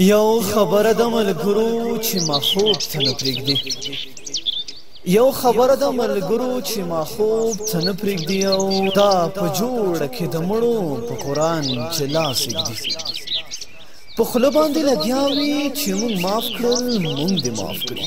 یو خبره د ملګرو چې ما خوب ته نه پرېږدي یو خبره د ملګرو چې ما خوب ته نه پرېږدي او دا په جوړه کې د مړو په قرآن چې لاس ږدي په خوله باندې لګیا وي چې مونږ معاف کړل مونږ دې معاف کړي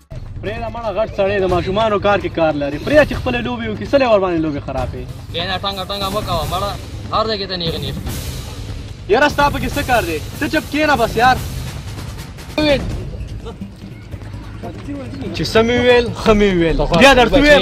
پرې دا مړه غټ سړی د ماشومانو کار کې کار لري پرې چې خپل لوبي وکړي سره ور باندې لوبي خرابې کینا ټنګ ټنګ مو کاوه مړه هر ځای کې ته نیغ نیغ یاره ستا په کې څه کار دی ته چپ کینا بس یار چې سمې ویل خمې ویل بیا درته ویم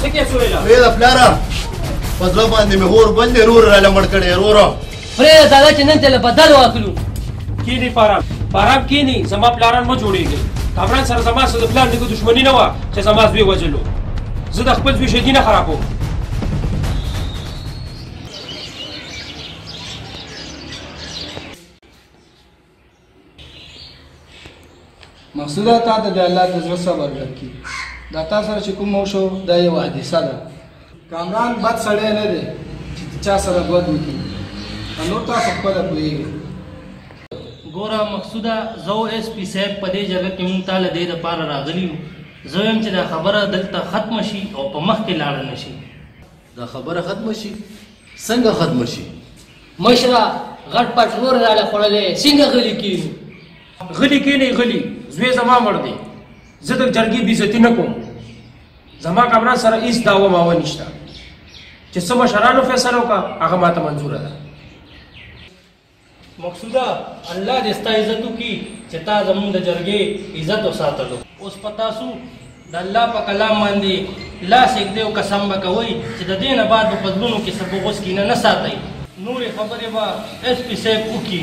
څه کې سویلا وې دا پلارا په ځو باندې مې هور باندې رور را لمړ کړې رورو پرې دا چې نن ته بدل واخلو کې دي پارا پارا کې نه زما پلاران مو جوړېږي کامران سره زما سره پلان دغه دښمنی نه و چې زما زوی وجلو زه د خپل زوی شدي نه خرابو مقصوده تا ته د الله د زړه صبر درکړي دا تا سره چې کوم وشو دا یو حادثه ده کامران بد سړی نه دی چې چا سره بد وکړي نور تاسو خپله پوهېږئ ګوره مقصوده زه او ایس پي صاحب په دې جګه کې مونږ تاله دې دپاره راغلي یو زه وایم چې دا خبره دلته ختمه شي او په مخکې لاړه نه شي دا خبره ختمه شي څنګه ختمه شي مشره غټ پټ نور راړه خړلې څنګه غلي کینو غلي کینې غلي زوی زما مړ دی زه د جرګې بیزتی نه کوم زما کامران سره هیڅ داوا ماوه نشته چې څه مشرانو فیصله وکړه هغه ماته منظوره ده مقصوده الله دې ستا عزت وکړي چې تا زمونږ د جرګې عزت وساتلو اوس په تاسو د الله په کلام باندې لاس اږدی او قسم به کوئ چې د دې نه بعد به په زړونو کې څه بغوس کینه نه ساتئ نورې خبرې به ایس پي صاحب وکړي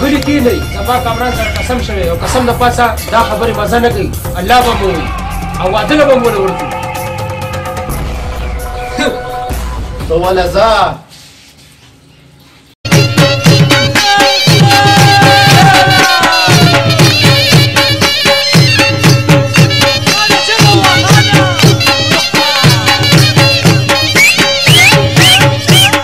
غلی کینئ زما کامران سره قسم شوی او قسم د پاسه دا خبرې مزه نه کوي الله به مو وي او واده له به مو ورکړي ته ولا ځه